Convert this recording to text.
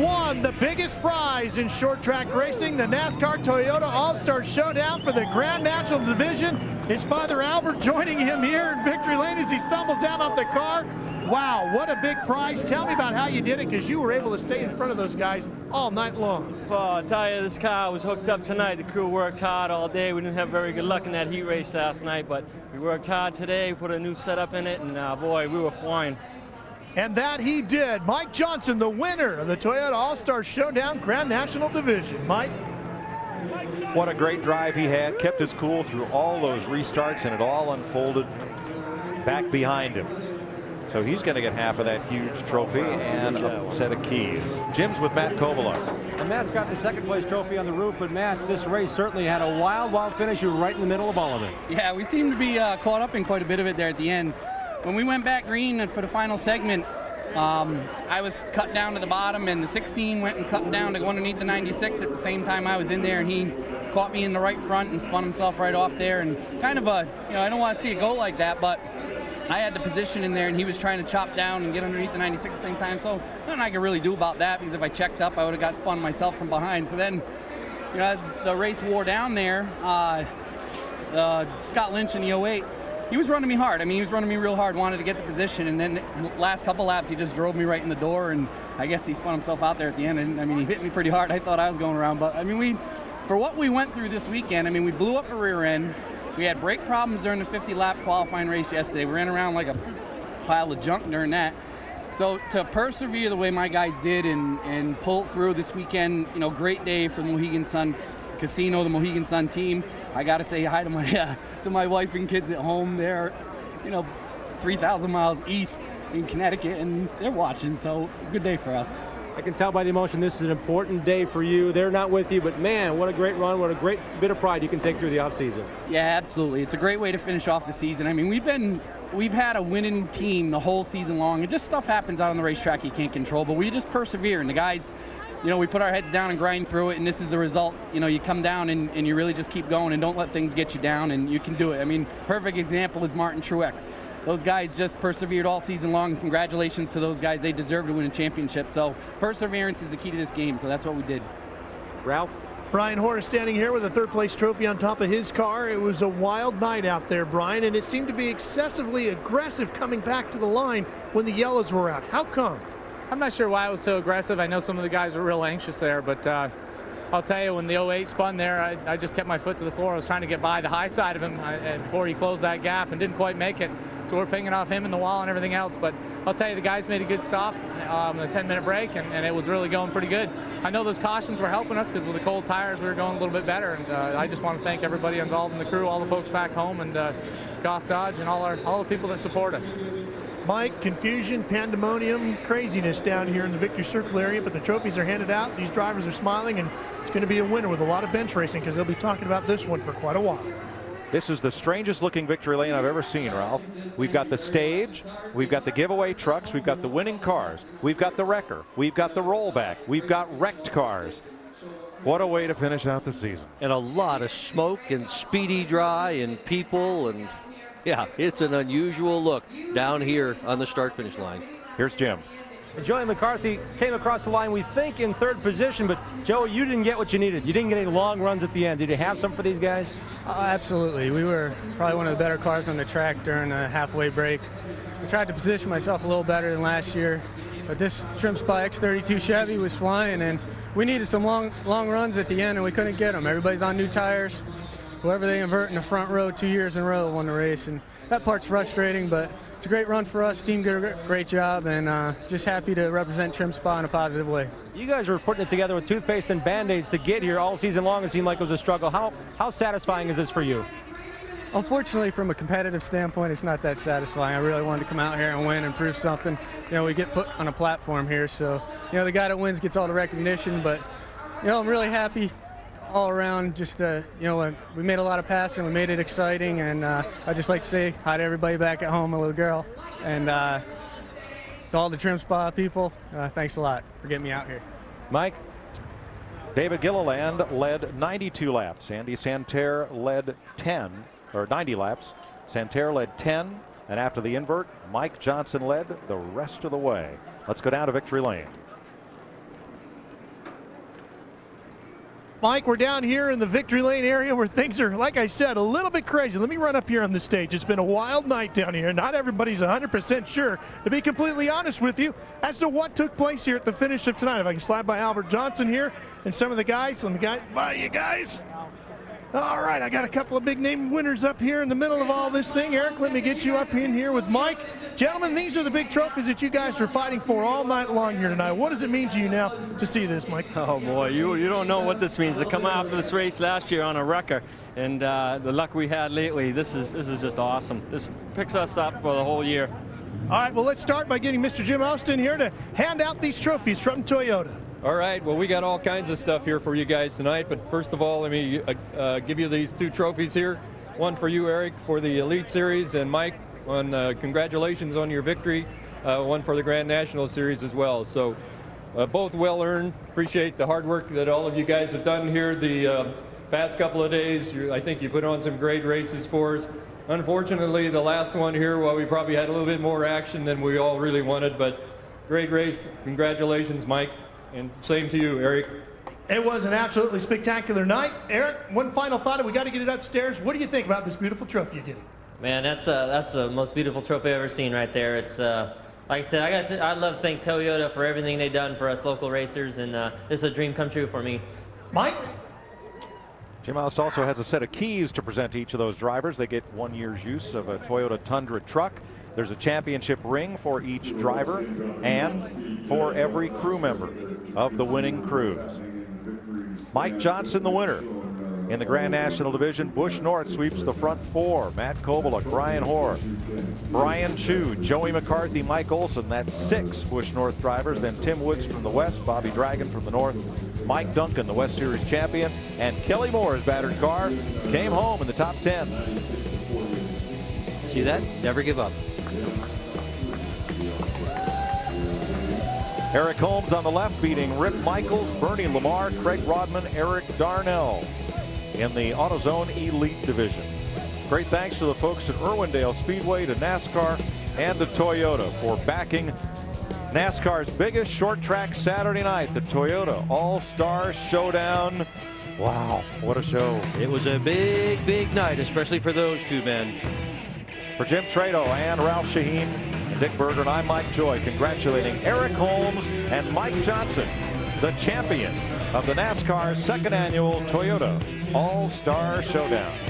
won the biggest prize in short track racing, the NASCAR Toyota All-Star Showdown for the Grand National Division. His father Albert joining him here in victory lane as he stumbles down off the car. Wow, what a big prize. Tell me about how you did it because you were able to stay in front of those guys all night long. Well, I'll tell you, this car was hooked up tonight. The crew worked hard all day. We didn't have very good luck in that heat race last night, but we worked hard today, put a new setup in it, and uh, boy, we were flying. And that he did. Mike Johnson, the winner of the Toyota All-Star Showdown Grand National Division. Mike? What a great drive he had. Kept his cool through all those restarts, and it all unfolded back behind him. So he's going to get half of that huge trophy and a set of keys. Jim's with Matt Kobyluck. And Matt's got the second place trophy on the roof, but Matt, this race certainly had a wild, wild finish. You were right in the middle of all of it. Yeah, we seem to be uh, caught up in quite a bit of it there at the end. When we went back green for the final segment, um, I was cut down to the bottom, and the 16 went and cut down to go underneath the 96 at the same time I was in there, and he caught me in the right front and spun himself right off there. And kind of a, you know, I don't want to see it go like that, but I had the position in there, and he was trying to chop down and get underneath the 96 at the same time. So nothing I could really do about that because if I checked up, I would have got spun myself from behind. So then, you know, as the race wore down there, uh, uh, Scott Lynch in the 08, he was running me hard. I mean, he was running me real hard, wanted to get the position, and then last couple laps, he just drove me right in the door, and I guess he spun himself out there at the end. And I mean, he hit me pretty hard. I thought I was going around, but I mean, we, for what we went through this weekend, I mean, we blew up a rear end. We had brake problems during the 50 lap qualifying race yesterday. We ran around like a pile of junk during that. So to persevere the way my guys did and, and pull through this weekend, you know, great day for the Mohegan Sun Casino, the Mohegan Sun team. I got to say hi to my uh, to my wife and kids at home. They're, you know, 3,000 miles east in Connecticut, and they're watching. So good day for us. I can tell by the emotion this is an important day for you. They're not with you, but man, what a great run. What a great bit of pride you can take through the offseason. Yeah, absolutely. It's a great way to finish off the season. I mean, we've been we've had a winning team the whole season long. And just stuff happens out on the racetrack you can't control, but we just persevere. And the guys, you know, we put our heads down and grind through it, and this is the result. You know, you come down and, and you really just keep going and don't let things get you down, and you can do it. I mean, perfect example is Martin Truex those guys just persevered all season long. Congratulations to those guys. They deserve to win a championship. So perseverance is the key to this game. So that's what we did. Ralph? Brian Hoar standing here with a third place trophy on top of his car. It was a wild night out there, Brian, and it seemed to be excessively aggressive coming back to the line when the yellows were out. How come? I'm not sure why I was so aggressive. I know some of the guys were real anxious there, but uh, I'll tell you, when the 08 spun there, I, I, just kept my foot to the floor. I was trying to get by the high side of him uh, before he closed that gap and didn't quite make it. So we're pinging off him and the wall and everything else. But I'll tell you, the guys made a good stop, um, a 10-minute break, and, and, it was really going pretty good. I know those cautions were helping us because with the cold tires, we were going a little bit better. And uh, I just want to thank everybody involved in the crew, all the folks back home, and uh, Goss Dodge, and all our all the people that support us. Mike, confusion, pandemonium, craziness down here in the Victory Circle area, but the trophies are handed out. These drivers are smiling, and it's going to be a winner with a lot of bench racing because they'll be talking about this one for quite a while. This is the strangest looking victory lane I've ever seen, Ralph. We've got the stage, we've got the giveaway trucks, we've got the winning cars, we've got the wrecker, we've got the rollback, we've got wrecked cars. What a way to finish out the season. And a lot of smoke and speedy dry and people and yeah, it's an unusual look down here on the start finish line. Here's Jim. Joey McCarthy came across the line, we think, in third position, but Joe, you didn't get what you needed. You didn't get any long runs at the end. Did you have some for these guys? Uh, absolutely. We were probably one of the better cars on the track during the halfway break. I tried to position myself a little better than last year, but this Trim Spa X32 Chevy was flying, and we needed some long, long runs at the end, and we couldn't get them. Everybody's on new tires. Whoever they invert in the front row two years in a row won the race, and that part's frustrating, but it's a great run for us. Team did a great job, and uh, just happy to represent Trim Spa in a positive way. You guys were putting it together with toothpaste and Band-Aids to get here all season long. It seemed like it was a struggle. How, how satisfying is this for you? Unfortunately, from a competitive standpoint, it's not that satisfying. I really wanted to come out here and win and prove something. You know, we get put on a platform here, so, you know, the guy that wins gets all the recognition, but, you know, I'm really happy all around, just, uh, you know, we made a lot of passing, we made it exciting, and uh, I'd just like to say hi to everybody back at home, my little girl, and uh, to all the Trim Spa people, uh, thanks a lot for getting me out here. Mike? David Gilliland led 92 laps. Andy Santerre led 10, or 90 laps. Santerre led 10, and after the invert, Mike Johnson led the rest of the way. Let's go down to victory lane. Mike, we're down here in the victory lane area where things are, like I said, a little bit crazy. Let me run up here on the stage. It's been a wild night down here. Not everybody's 100% sure, to be completely honest with you, as to what took place here at the finish of tonight. If I can slide by Albert Johnson here and some of the guys. Let me get by you guys. All right, I got a couple of big name winners up here in the middle of all this thing. Eric, let me get you up in here with Mike. Gentlemen, these are the big trophies that you guys are fighting for all night long here tonight. What does it mean to you now to see this, Mike? Oh boy, you you don't know what this means. To come out of this race last year on a wrecker, and uh, the luck we had lately, this is this is just awesome. This picks us up for the whole year. All right, well, let's start by getting Mr. Jim Austin here to hand out these trophies from Toyota. All right, well, we got all kinds of stuff here for you guys tonight, but first of all, let me uh, uh, give you these two trophies here. One for you, Eric, for the Elite Series, and Mike, on uh, congratulations on your victory. Uh, one for the Grand National Series as well. So uh, both well earned. Appreciate the hard work that all of you guys have done here the uh, past couple of days. I think you put on some great races for us. Unfortunately, the last one here, well, we probably had a little bit more action than we all really wanted, but great race. Congratulations, Mike. And same to you, Eric. It was an absolutely spectacular night. Eric, one final thought, and we got to get it upstairs. What do you think about this beautiful trophy you're getting? Man, that's uh, that's the most beautiful trophy I've ever seen right there. It's uh, like I said, I got I'd love to thank Toyota for everything they've done for us local racers, and uh, this is a dream come true for me. Mike. Jim Aust also has a set of keys to present to each of those drivers. They get one year's use of a Toyota Tundra truck. There's a championship ring for each driver and for every crew member of the winning crews. Mike Johnson, the winner. In the Grand National Division, Busch North sweeps the front four. Matt Kobyluck, Brian Hoar, Brian Chu, Joey McCarthy, Mike Olson. That's six Busch North drivers. Then Tim Woods from the west, Bobby Dragon from the north, Mike Duncan, the West Series champion, and Kelly Moore's battered car came home in the top 10. See that? Never give up. Eric Holmes on the left beating Rip Michaels, Bernie Lamar, Craig Rodman, Eric Darnell in the AutoZone Elite Division. Great thanks to the folks at Irwindale Speedway, to NASCAR, and to Toyota for backing NASCAR's biggest short track Saturday night, the Toyota All-Star Showdown. Wow, what a show. It was a big, big night, especially for those two men. For Jim Tretow and Ralph Sheheen and Dick Berggren and I'm Mike Joy congratulating Eric Holmes and Mike Johnson, the champions of the NASCAR second annual Toyota All-Star Showdown.